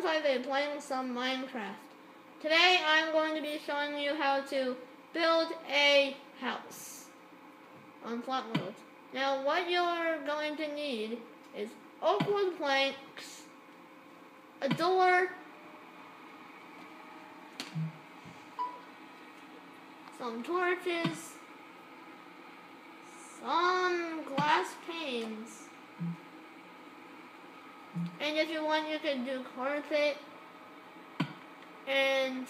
sounds like they're playing some Minecraft. Today I'm going to be showing you how to build a house on flat world. Now what you're going to need is oak wood planks, a door, some torches, and if you want you can do carpet and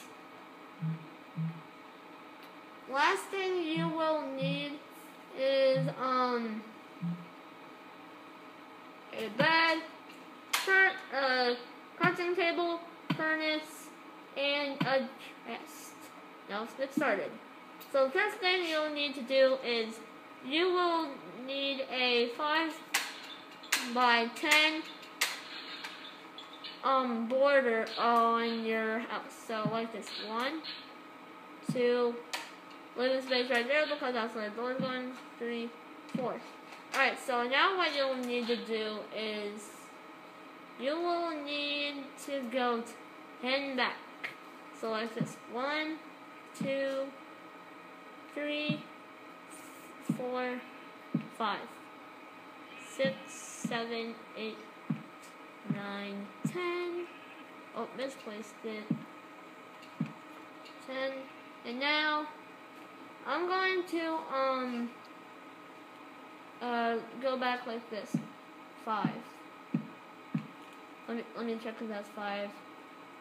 last thing you will need is um a bed, fur, uh, crafting table, furnace, and a chest. Now let's get started. So first thing you'll need to do is you will need a 5 by 10 um border on your house. So like this. One, two, living space right there because that's where the door is going. Three, four. Alright, so now what you'll need to do is you will need to go 10 back. So like this. One, two, three, four, five, six, seven, eight, nine, ten. Misplaced it. Ten. And now I'm going to um uh go back like this. Five. Let me let me check if that's five.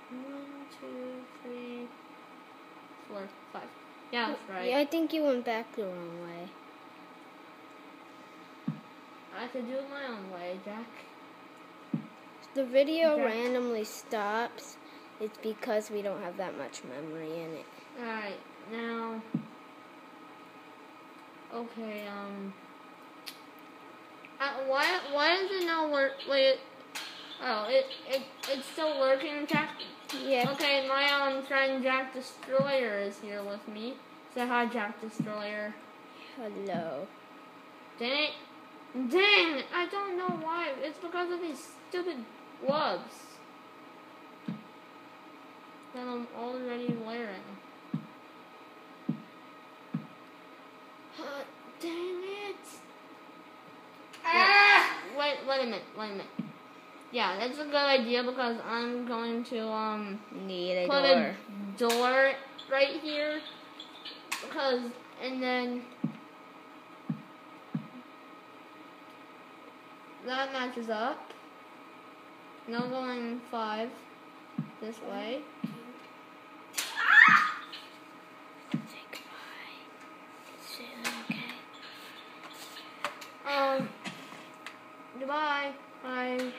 One, two, three, four, five. Yeah, that's right. Yeah, I think you went back the wrong way. I could do it my own way, Jack. The video Okay. randomly stops. It's because we don't have that much memory in it. Alright, now. Okay, um. Uh, why, why does it not work? Wait. Oh, it, it, it's still working, Jack? Yeah. Okay, my um friend Jack Destroyer is here with me. Say hi, Jack Destroyer. Hello. Dang it. Dang! I don't know why. It's because of these stupid gloves that I'm already wearing. Uh, dang it! Ah! Wait, wait a minute, wait a minute. Yeah, that's a good idea because I'm going to um Need a put door. a door right here because and then that matches up. Now going five this way. Say goodbye. Soon, okay? Um. Goodbye. Bye.